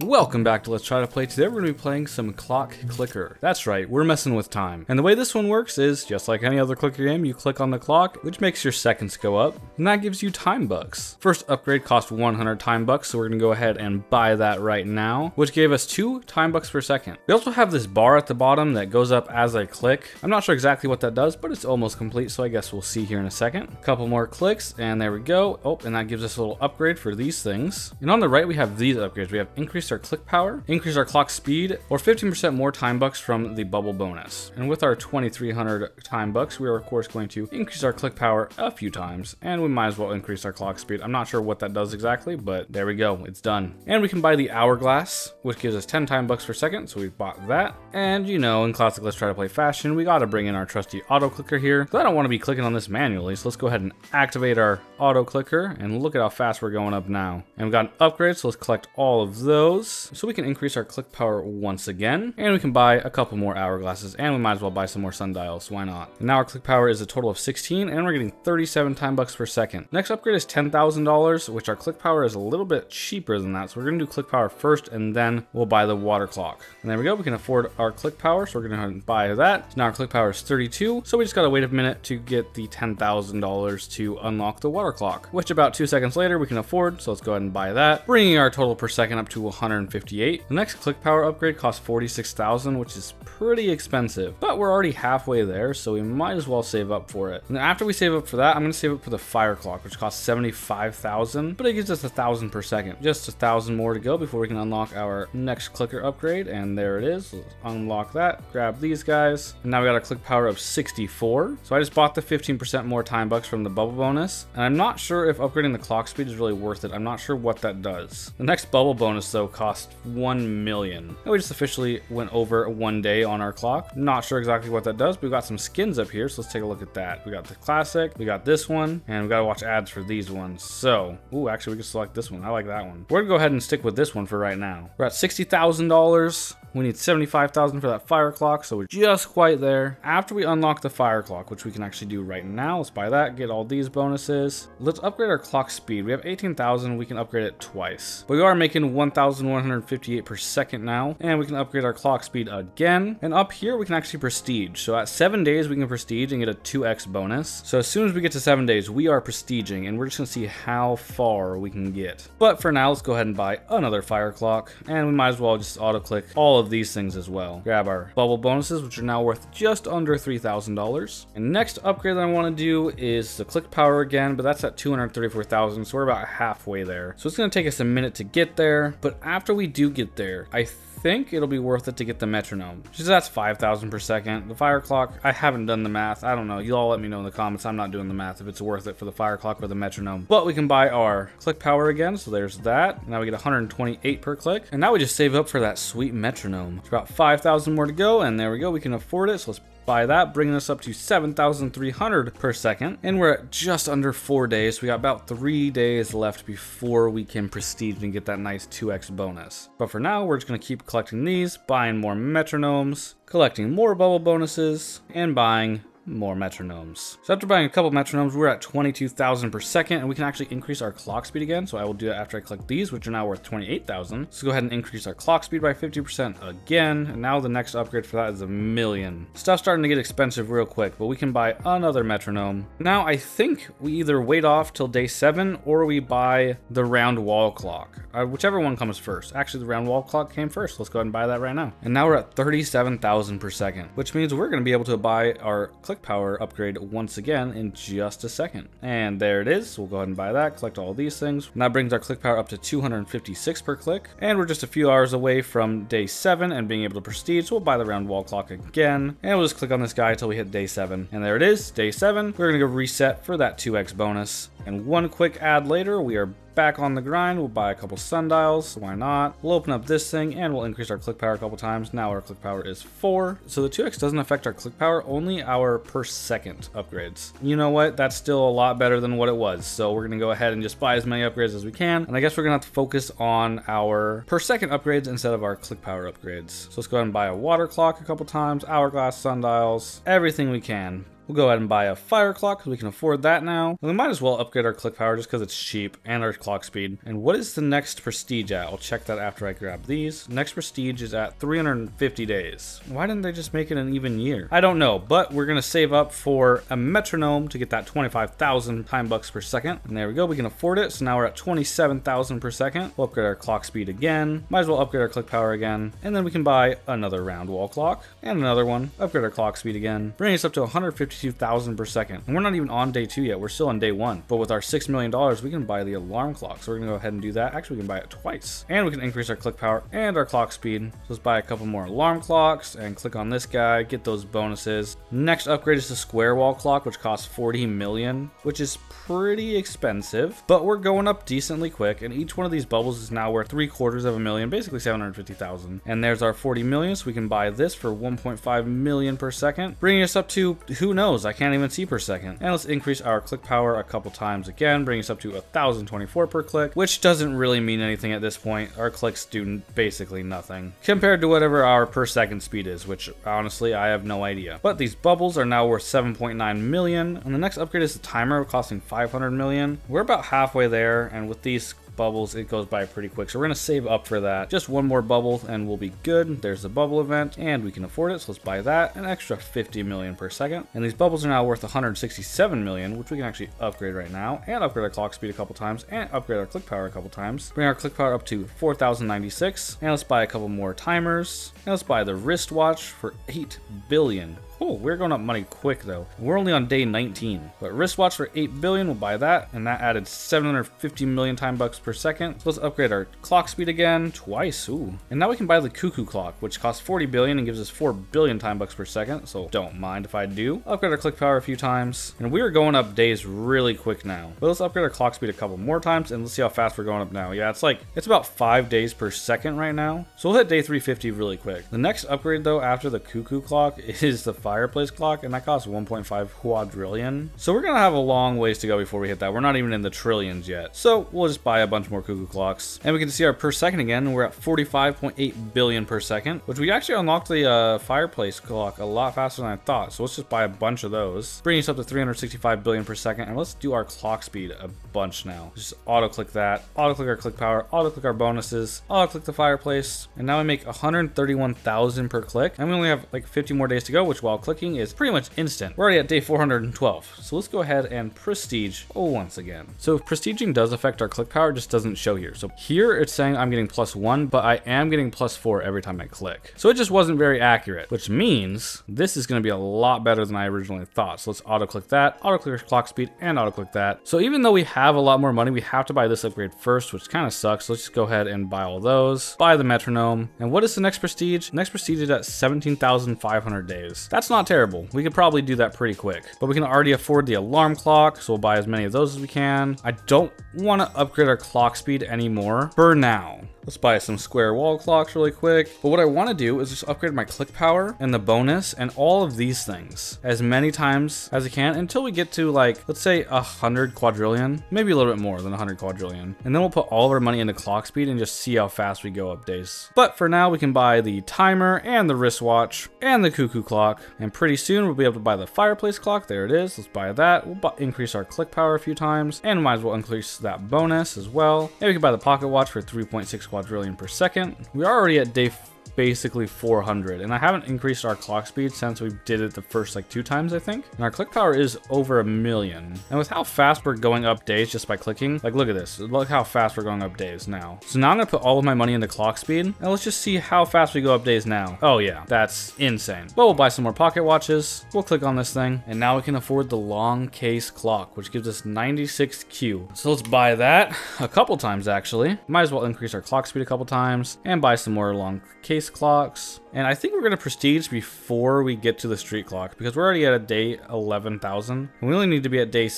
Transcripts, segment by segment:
Welcome back to Let's Try to Play. Today we're going to be playing some Clock Clicker. That's right, we're messing with time. And the way this one works is, just like any other clicker game, you click on the clock, which makes your seconds go up, and that gives you time bucks. First upgrade cost 100 time bucks, so we're going to go ahead and buy that right now, which gave us 2 time bucks per second. We also have this bar at the bottom that goes up as I click. I'm not sure exactly what that does, but it's almost complete, so I guess we'll see here in a second. A couple more clicks, and there we go. Oh, and that gives us a little upgrade for these things. And on the right, we have these upgrades. We have increased our click power, increase our clock speed, or 15% more time bucks from the bubble bonus. And with our 2300 time bucks, we are of course going to increase our click power a few times, and we might as well increase our clock speed. I'm not sure what that does exactly, but there we go, it's done. And we can buy the hourglass, which gives us 10 time bucks per second, so we've bought that. And you know, in classic Let's Try to Play fashion, we gotta bring in our trusty auto clicker here. So I don't wanna be clicking on this manually, so let's go ahead and activate our auto clicker, and look at how fast we're going up now. And we've got an upgrade, so let's collect all of those so we can increase our click power once again, and we can buy a couple more hourglasses, and we might as well buy some more sundials, why not? And now our click power is a total of 16, and we're getting 37 time bucks per second. Next upgrade is $10,000, which our click power is a little bit cheaper than that, so we're gonna do click power first, and then we'll buy the water clock. And there we go, we can afford our click power, so we're gonna buy that. So now our click power is 32, so we just gotta wait a minute to get the $10,000 to unlock the water clock, which about two seconds later we can afford, so let's go ahead and buy that, bringing our total per second up to 150 58. The next click power upgrade costs 46,000, which is pretty expensive, but we're already halfway there, so we might as well save up for it. And after we save up for that, I'm gonna save up for the fire clock, which costs 75,000, but it gives us a thousand per second. Just a thousand more to go before we can unlock our next clicker upgrade, and there it is. Let's unlock that, grab these guys, and now we got a click power of 64. So I just bought the 15% more time bucks from the bubble bonus, and I'm not sure if upgrading the clock speed is really worth it. I'm not sure what that does. The next bubble bonus though costs 1 million. And we just officially went over one day on our clock. Not sure exactly what that does, but we got some skins up here, so let's take a look at that. We got the classic, we got this one, and we gotta watch ads for these ones. So, ooh, actually we can select this one. I like that one. We're gonna go ahead and stick with this one for right now. We're at $60,000. We need 75,000 for that fire clock, so we're just quite there. After we unlock the fire clock, which we can actually do right now, let's buy that, get all these bonuses. Let's upgrade our clock speed. We have 18,000, we can upgrade it twice. But We are making 1,158 per second now, and we can upgrade our clock speed again. And up here, we can actually prestige. So at seven days, we can prestige and get a 2x bonus. So as soon as we get to seven days, we are prestiging, and we're just gonna see how far we can get. But for now, let's go ahead and buy another fire clock, and we might as well just auto click all of these things as well. Grab our bubble bonuses, which are now worth just under $3,000. And next upgrade that I want to do is the click power again, but that's at 234,000, so we're about halfway there. So it's going to take us a minute to get there, but after we do get there, I think it'll be worth it to get the metronome. Just that's 5,000 per second. The fire clock, I haven't done the math. I don't know. You all let me know in the comments. I'm not doing the math if it's worth it for the fire clock or the metronome. But we can buy our click power again. So there's that. Now we get 128 per click. And now we just save up for that sweet metronome. It's about 5,000 more to go. And there we go. We can afford it. So let's buy that, bringing us up to 7,300 per second. And we're at just under four days. We got about three days left before we can prestige and get that nice 2x bonus. But for now, we're just gonna keep collecting these, buying more metronomes, collecting more bubble bonuses, and buying more metronomes. So after buying a couple metronomes, we're at 22,000 per second, and we can actually increase our clock speed again. So I will do that after I collect these, which are now worth 28,000. So go ahead and increase our clock speed by 50% again. And now the next upgrade for that is a million. Stuff's starting to get expensive real quick, but we can buy another metronome. Now I think we either wait off till day seven or we buy the round wall clock. Uh, whichever one comes first. Actually, the round wall clock came first. Let's go ahead and buy that right now. And now we're at 37,000 per second, which means we're going to be able to buy our click power upgrade once again in just a second. And there it is. We'll go ahead and buy that, collect all these things. And that brings our click power up to 256 per click. And we're just a few hours away from day seven and being able to prestige. So we'll buy the round wall clock again. And we'll just click on this guy until we hit day seven. And there it is, day seven. We're to go reset for that 2x bonus. And one quick ad later, we are back on the grind. We'll buy a couple sundials. Why not? We'll open up this thing and we'll increase our click power a couple times. Now our click power is four. So the 2x doesn't affect our click power, only our per second upgrades. You know what? That's still a lot better than what it was. So we're to go ahead and just buy as many upgrades as we can. And I guess we're to have to focus on our per second upgrades instead of our click power upgrades. So let's go ahead and buy a water clock a couple times, hourglass sundials, everything we can. We'll go ahead and buy a fire clock because we can afford that now. And we might as well upgrade our click power just because it's cheap and our clock speed. And what is the next prestige at? I'll check that after I grab these. Next prestige is at 350 days. Why didn't they just make it an even year? I don't know, but we're gonna save up for a metronome to get that 25,000 time bucks per second. And there we go, we can afford it. So now we're at 27,000 per second. We'll upgrade our clock speed again. Might as well upgrade our click power again. And then we can buy another round wall clock and another one. Upgrade our clock speed again. Bring us up to 152,000 per second. And we're not even on day two yet. We're still on day one. But with our $6 million, we can buy the alarm clock. So we're gonna go ahead and do that. Actually, we can buy it twice. And we can increase our click power and our clock speed. So let's buy a couple more alarm clocks and click on this guy, get those bonuses. Next upgrade is the square wall clock, which costs 40 million, which is pretty expensive, but we're going up decently quick. And each one of these bubbles is now worth three quarters of a million, basically 750,000. And there's our 40 million. So we can buy this for 1.5 million per second, bringing us up to who knows? I can't even see per second. And let's increase our click power a couple times again, bringing us up to 1024 per click, which doesn't really mean anything at this point. Our clicks do basically nothing compared to whatever our per second speed is, which honestly I have no idea. But these bubbles are now worth 7.9 million, and the next upgrade is the timer costing 500 million. We're about halfway there, and with these bubbles, it goes by pretty quick. So we're gonna save up for that. Just one more bubble and we'll be good. There's the bubble event and we can afford it. So let's buy that. An extra 50 million per second. And these bubbles are now worth 167 million, which we can actually upgrade right now and upgrade our clock speed a couple times and upgrade our click power a couple times. Bring our click power up to 4,096. And let's buy a couple more timers. And let's buy the wristwatch for 8 billion. Oh, we're going up money quick though. We're only on day 19. But wristwatch for 8 billion, we'll buy that. And that added 750 million time bucks per second. So let's upgrade our clock speed again twice. Ooh. And now we can buy the cuckoo clock, which costs 40 billion and gives us 4 billion time bucks per second. So don't mind if I do. Upgrade our click power a few times. And we are going up days really quick now. But let's upgrade our clock speed a couple more times and let's see how fast we're going up now. Yeah, it's like, it's about 5 days per second right now. So we'll hit day 350 really quick. The next upgrade though after the cuckoo clock is the fireplace clock and that costs 1.5 quadrillion. So we're gonna have a long ways to go before we hit that. We're not even in the trillions yet. So we'll just buy a bunch more cuckoo clocks. And we can see our per second again. We're at 45.8 billion per second, which we actually unlocked the uh, fireplace clock a lot faster than I thought. So let's just buy a bunch of those. Bring us up to 365 billion per second. And let's do our clock speed a bunch now. Just auto click that, auto click our click power, auto click our bonuses, auto click the fireplace. And now we make 131,000 per click. And we only have like 50 more days to go, which while clicking is pretty much instant. We're already at day 412. So let's go ahead and prestige oh, once again. So prestiging does affect our click power, just doesn't show here. So here it's saying I'm getting plus one, but I am getting plus four every time I click. So it just wasn't very accurate, which means this is gonna be a lot better than I originally thought. So let's auto click that, auto click clock speed and auto click that. So even though we have a lot more money, we have to buy this upgrade first, which kind of sucks. So let's just go ahead and buy all those, buy the metronome. And what is the next prestige? Next prestige is at 17,500 days. That's not terrible. We could probably do that pretty quick, but we can already afford the alarm clock. So we'll buy as many of those as we can. I don't want to upgrade our clock speed anymore for now. Let's buy some square wall clocks really quick. But what I want to do is just upgrade my click power and the bonus and all of these things as many times as I can until we get to like, let's say a hundred quadrillion, maybe a little bit more than a hundred quadrillion. And then we'll put all of our money into clock speed and just see how fast we go up days. But for now, we can buy the timer and the wristwatch and the cuckoo clock. And pretty soon we'll be able to buy the fireplace clock. There it is. Let's buy that. We'll increase our click power a few times and might as well increase that bonus as well. And we can buy the pocket watch for 3.6 quadrillion per second. We're already at day basically 400 and I haven't increased our clock speed since we did it the first like two times I think. And our click power is over a million. And with how fast we're going up days just by clicking like look at this. Look how fast we're going up days now. So now I'm gonna put all of my money into clock speed and let's just see how fast we go up days now. Oh yeah that's insane. But we'll buy some more pocket watches. We'll click on this thing and now we can afford the long case clock which gives us 96q so let's buy that a couple times actually. Might as well increase our clock speed a couple times and buy some more long case clocks. And I think we're going to prestige before we get to the street clock because we're already at a day 11,000. And we only need to be at day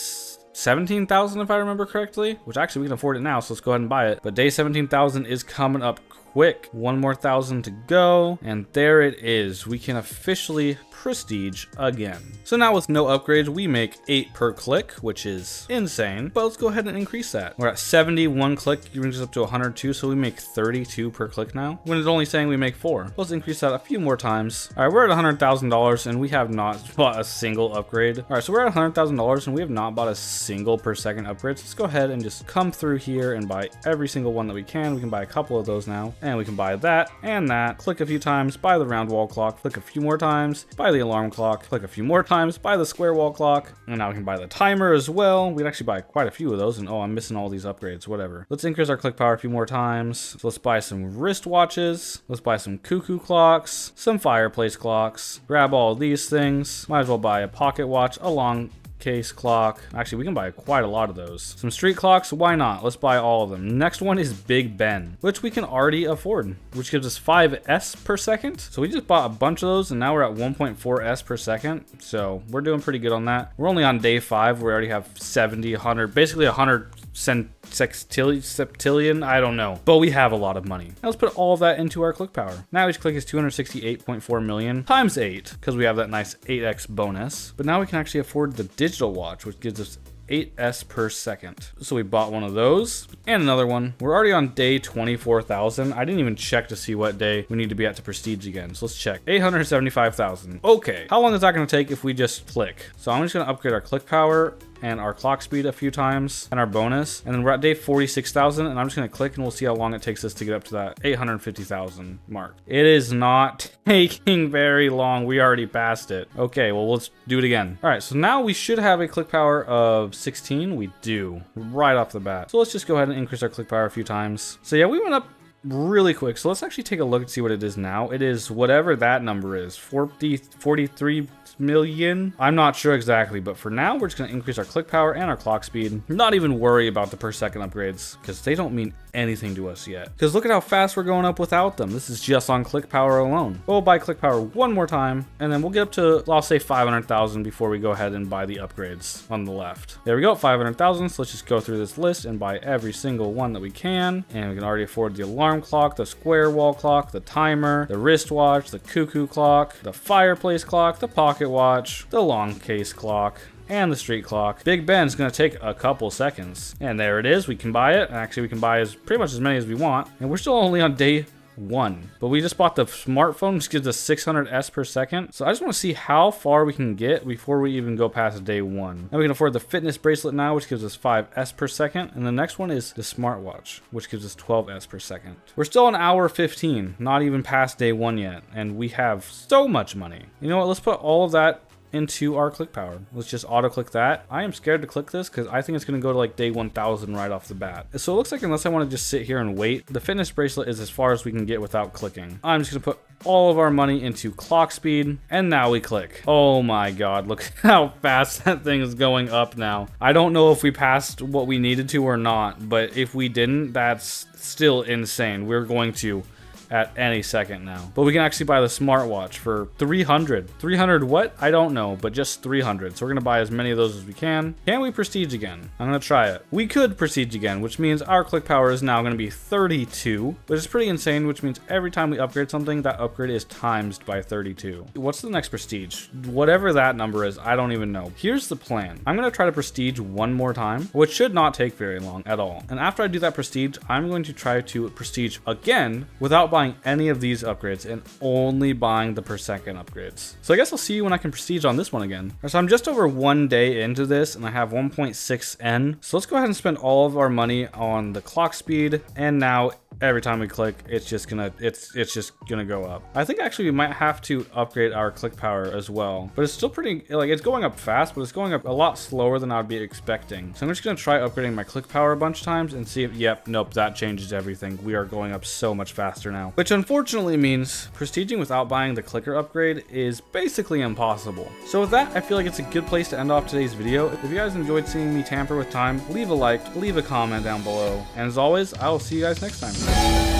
17,000 if I remember correctly, which actually we can afford it now, so let's go ahead and buy it. But day 17,000 is coming up quick. One more thousand to go. And there it is. We can officially prestige again. So now with no upgrades, we make 8 per click, which is insane. But let's go ahead and increase that. We're at 71 click, brings us up to 102, so we make 32 per click now, when it's only saying we make 4. Let's increase that a few more times. All right, we're at $100,000 and we have not bought a single upgrade. All right, so we're at $100,000 and we have not bought a single per second upgrades, let's go ahead and just come through here and buy every single one that we can. We can buy a couple of those now, and we can buy that and that. Click a few times, buy the round wall clock, click a few more times, buy the alarm clock, click a few more times, buy the square wall clock, and now we can buy the timer as well. We'd actually buy quite a few of those, and oh, I'm missing all these upgrades, whatever. Let's increase our click power a few more times. So let's buy some wristwatches, let's buy some cuckoo clocks, some fireplace clocks, grab all these things. Might as well buy a pocket watch along case clock. Actually, we can buy quite a lot of those. Some street clocks, why not? Let's buy all of them. Next one is Big Ben, which we can already afford, which gives us 5S per second. So we just bought a bunch of those and now we're at 1.4S per second. So we're doing pretty good on that. We're only on day five. We already have 70, 100, basically 100 septillion, I don't know. But we have a lot of money. Now let's put all of that into our click power. Now each click is 268.4 million times 8, because we have that nice 8x bonus. But now we can actually afford the digital watch, which gives us 8s per second. So we bought one of those and another one. We're already on day 24,000. I didn't even check to see what day we need to be at to prestige again. So let's check. 875,000. Okay. How long is that going to take if we just click? So I'm just going to upgrade our click power and our clock speed a few times and our bonus. And then we're at day 46,000 and I'm just gonna click and we'll see how long it takes us to get up to that 850,000 mark. It is not taking very long. We already passed it. Okay, well, let's do it again. All right, so now we should have a click power of 16. We do right off the bat. So let's just go ahead and increase our click power a few times. So yeah, we went up really quick. So let's actually take a look and see what it is now. It is whatever that number is, 40, 43 million. I'm not sure exactly, but for now, we're just going to increase our click power and our clock speed. Not even worry about the per second upgrades because they don't mean anything to us yet. Because look at how fast we're going up without them. This is just on click power alone. We'll buy click power one more time, and then we'll get up to, I'll say 500,000 before we go ahead and buy the upgrades on the left. There we go, 500,000. So let's just go through this list and buy every single one that we can. And we can already afford the alarm clock, the square wall clock, the timer, the wristwatch, the cuckoo clock, the fireplace clock, the pocket watch, the long case clock, and the street clock. Big Ben's gonna take a couple seconds. And there it is, we can buy it. Actually, we can buy as pretty much as many as we want. And we're still only on day one. But we just bought the smartphone, which gives us 600 S per second. So I just want to see how far we can get before we even go past day one. And we can afford the fitness bracelet now, which gives us 5 S per second. And the next one is the smartwatch, which gives us 12 S per second. We're still on hour 15, not even past day one yet. And we have so much money. You know what? Let's put all of that into our click power. Let's just auto click that. I am scared to click this because I think it's going to go to like day 1000 right off the bat. So it looks like unless I want to just sit here and wait, the fitness bracelet is as far as we can get without clicking. I'm just going to put all of our money into clock speed and now we click. Oh my god, look how fast that thing is going up now. I don't know if we passed what we needed to or not, but if we didn't, that's still insane. We're going to at any second now. But we can actually buy the smartwatch for 300. 300 what? I don't know, but just 300. So we're gonna buy as many of those as we can. Can we prestige again? I'm gonna try it. We could prestige again, which means our click power is now gonna be 32, which is pretty insane, which means every time we upgrade something, that upgrade is times by 32. What's the next prestige? Whatever that number is, I don't even know. Here's the plan. I'm gonna try to prestige one more time, which should not take very long at all. And after I do that prestige, I'm going to try to prestige again without buying any of these upgrades and only buying the per second upgrades. So I guess I'll see you when I can prestige on this one again. So I'm just over one day into this and I have 1.6N. So let's go ahead and spend all of our money on the clock speed and now every time we click it's just gonna it's it's just gonna go up. I think actually we might have to upgrade our click power as well but it's still pretty like it's going up fast but it's going up a lot slower than i'd be expecting. So i'm just gonna try upgrading my click power a bunch of times and see if yep nope that changes everything. We are going up so much faster now. Which unfortunately means prestiging without buying the clicker upgrade is basically impossible. So with that i feel like it's a good place to end off today's video. If you guys enjoyed seeing me tamper with time leave a like leave a comment down below. And as always i will see you guys next time Música